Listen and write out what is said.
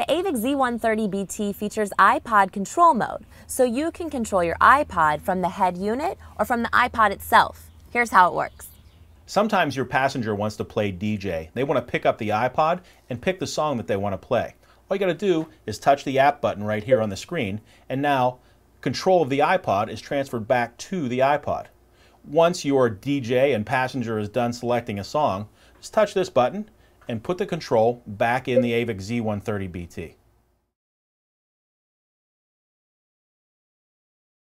The AVIC Z130BT features iPod control mode, so you can control your iPod from the head unit or from the iPod itself. Here's how it works. Sometimes your passenger wants to play DJ. They want to pick up the iPod and pick the song that they want to play. All you got to do is touch the app button right here on the screen, and now control of the iPod is transferred back to the iPod. Once your DJ and passenger is done selecting a song, just touch this button and put the control back in the AVIC Z130BT.